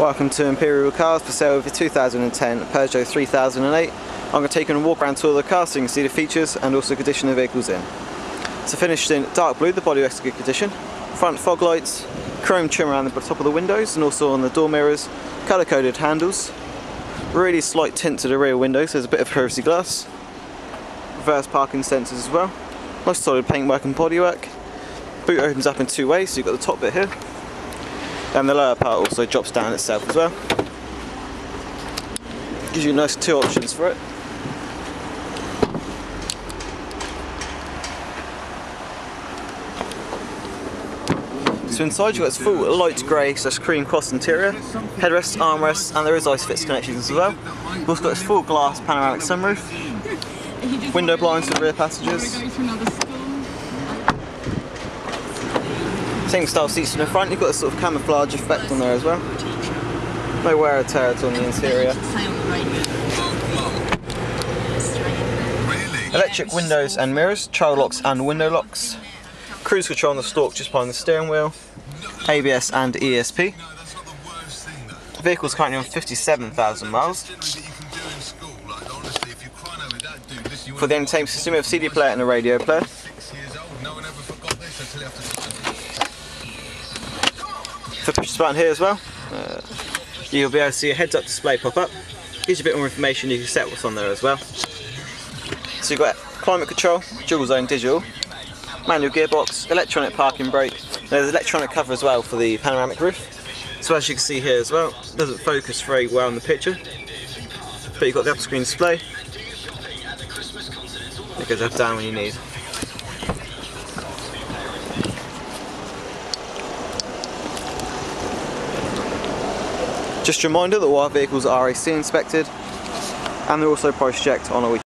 Welcome to Imperial Cars for sale a 2010 Peugeot 3008. I'm going to take you on a walk around tour of the car so you can see the features and also condition the vehicles in. So finished in dark blue, the body is in good condition. Front fog lights, chrome trim around the top of the windows and also on the door mirrors, colour coded handles. Really slight tint to the rear windows, there's a bit of privacy glass. Reverse parking sensors as well. Nice solid paintwork and bodywork. Boot opens up in two ways, so you've got the top bit here and the lower part also drops down itself as well. Gives you nice two options for it. So inside you've got full light grey slash cream cross interior, headrests, armrests and there is ISOFIX connections as well. We've also got this full glass panoramic sunroof, window blinds for the rear passengers, Same style seats in the front, you've got a sort of camouflage effect on there as well. No wear and tear on the interior. Electric windows and mirrors, child locks and window locks. Cruise control on the stalk just behind the steering wheel. ABS and ESP. The vehicle's currently on 57,000 miles. For the entertainment system, we have CD player and a radio player. Push button here as well, uh, you'll be able to see a heads up display pop up. Gives you a bit more information, you can set what's on there as well. So you've got climate control, dual zone digital, manual gearbox, electronic parking brake, there's electronic cover as well for the panoramic roof. So as you can see here as well, doesn't focus very well in the picture, but you've got the upper screen display. It goes up down when you need. Just a reminder that all our vehicles are AA inspected and they're also price checked on a week.